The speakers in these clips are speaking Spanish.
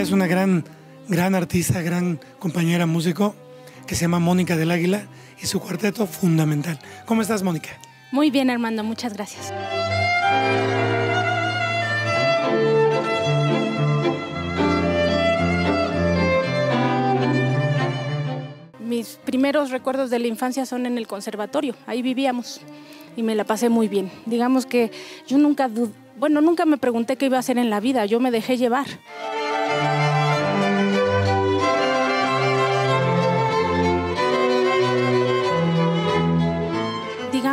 es una gran, gran artista, gran compañera músico que se llama Mónica del Águila y su cuarteto fundamental. ¿Cómo estás, Mónica? Muy bien, Armando, muchas gracias. Mis primeros recuerdos de la infancia son en el conservatorio, ahí vivíamos y me la pasé muy bien. Digamos que yo nunca, bueno, nunca me pregunté qué iba a hacer en la vida, yo me dejé llevar.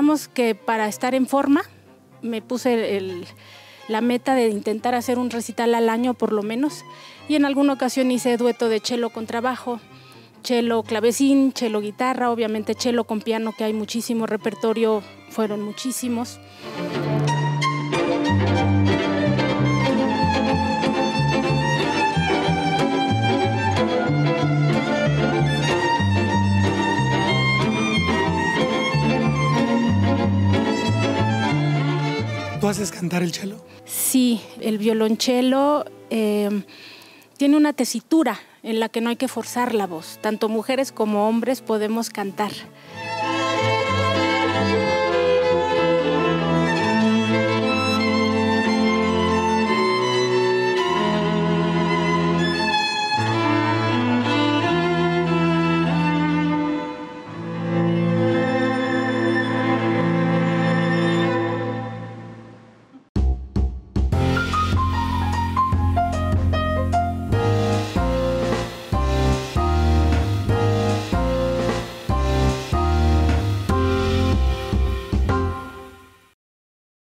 Digamos que para estar en forma me puse la meta de intentar hacer un recital al año por lo menos y en alguna ocasión hice dueto de chelo con trabajo, chelo clavecín, chelo guitarra, obviamente chelo con piano que hay muchísimo repertorio, fueron muchísimos. ¿Tú haces cantar el cello? Sí, el violonchelo eh, tiene una tesitura en la que no hay que forzar la voz. Tanto mujeres como hombres podemos cantar.